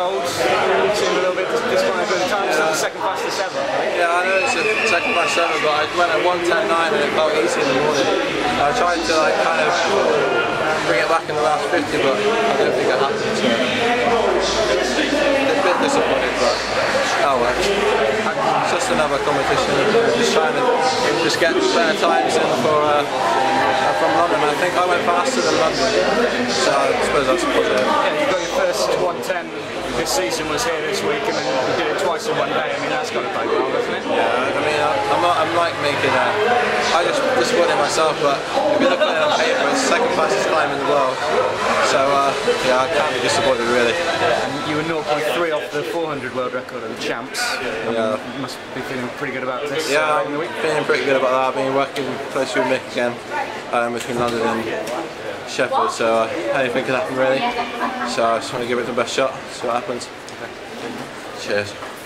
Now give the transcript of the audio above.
goals. Seemed a little bit disappointed second fastest ever. Yeah, I know it's the second fastest ever, but I went at 110.9 and it felt easy in the morning. I tried to like kind of bring it back in the last 50, but I don't think it happened. So it's a bit disappointed, but oh well. It's just another competition. Just trying to just get better times in for. Uh, uh, from London, I think I went faster than London, so I suppose that's positive season was here this week, and then you did it twice in one day. I mean, that's got to bode well, doesn't it? Yeah, I mean, I, I'm not. I'm like making a. I just disappointed myself, but if you look at it on paper, it's the second fastest climb in the world. So uh, yeah, I can't be disappointed really. And you were 0.3 off the 400 world record of the champs. Yeah. You must be feeling pretty good about this. Yeah, uh, I'm in the week. feeling pretty good about that. I've been working closely with Mick again um, between London and Sheffield, so uh, anything can happen really. So I just want to give it the best shot, see what happens. Cheers.